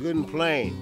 good and plain.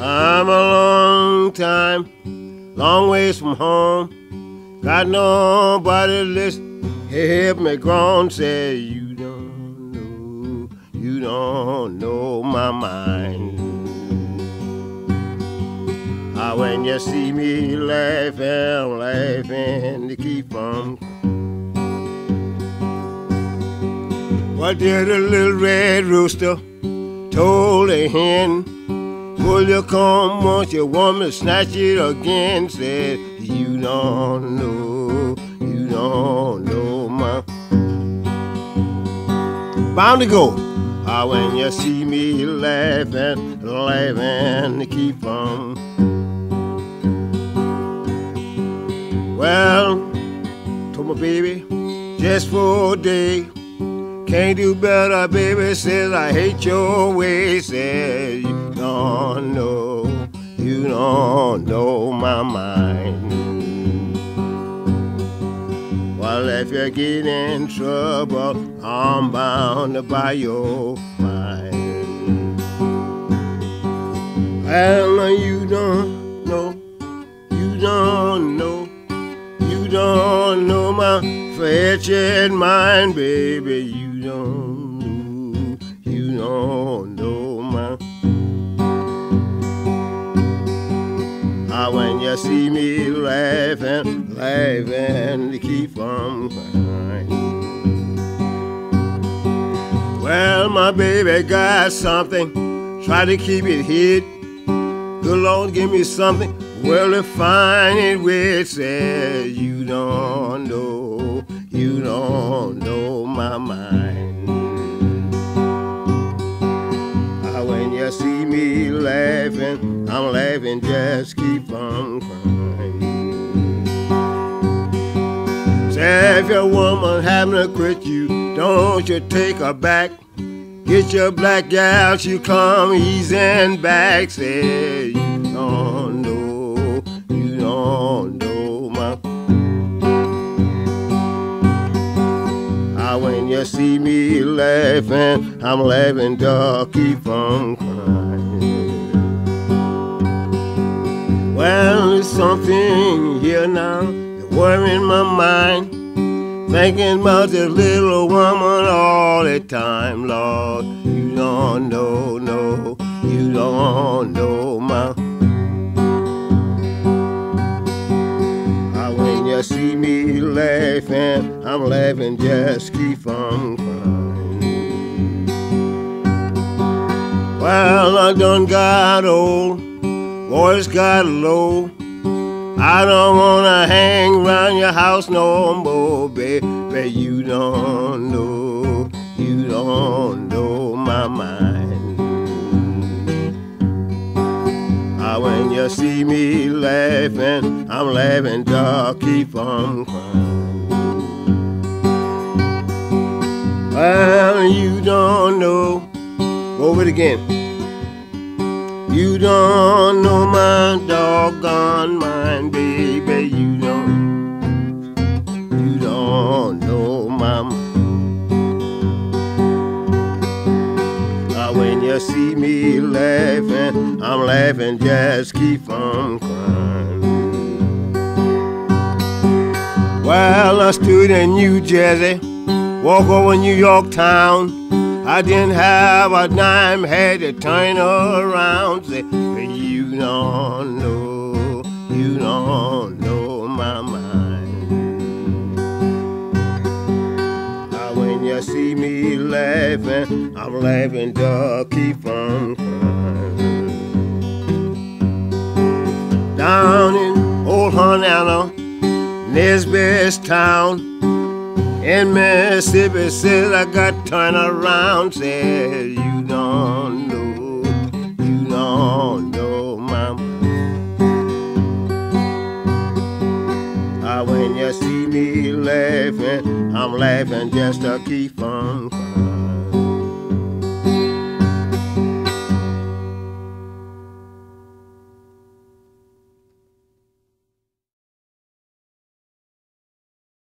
I'm a long time, long ways from home. Got nobody to listen, help me go on. Say you don't know, you don't know my mind. Ah, when you see me laughing, laughing to keep on. What did a little red rooster told a hen? Will you come once you want me to snatch it again? Said, You don't know, Bound to go. Ah, when you see me laughing, laughing keep on. Well, told my baby, just for a day. Can't do better, baby. Says I hate your way. Says you don't know, you don't know my mind. If you get in trouble, I'm bound buy your fine. Well, you don't know, you don't know, you don't know my wretched mind, baby. You don't know, you don't know Ah, when you see me laughing, laughing keep from crying. Well, my baby got something, try to keep it hid. Good Lord, give me something, well, to find it with. Says you don't know, you don't know my mind. Ah, when you see me laughing, I'm laughing, just on crying. Say if your woman having to quit you, don't you take her back. Get your black gal, she come easing back. Say you don't know, you don't know my. Ah, when you see me laughing, I'm laughing, dog, keep on crying. Well, there's something here now, you're worrying my mind. Thinking about this little woman all the time, Lord. You don't know, no, you don't know my. When you see me laughing, I'm laughing, just keep on crying. Well, I done got old, voice got low. I don't wanna hang around your house no more, baby. But you don't know, you don't know my mind. Ah, when you see me laughing, I'm laughing, dog, keep on crying. Well, you don't know, over it again. You don't know my doggone mind, baby. You don't, you don't know my mind. Ah, when you see me laughing, I'm laughing, just keep on crying. Well, I stood in New Jersey, walk over New York town. I didn't have a dime, had to turn around. Say, you don't know, you don't know my mind. Ah, when you see me laughing, I'm laughing, dog, keep on crying. Down in old Hernando, Nesbit's town. In Mississippi says I got turn around, says you don't know, you don't know mama. Ah, Went when you see me laughing, I'm laughing just to keep crying.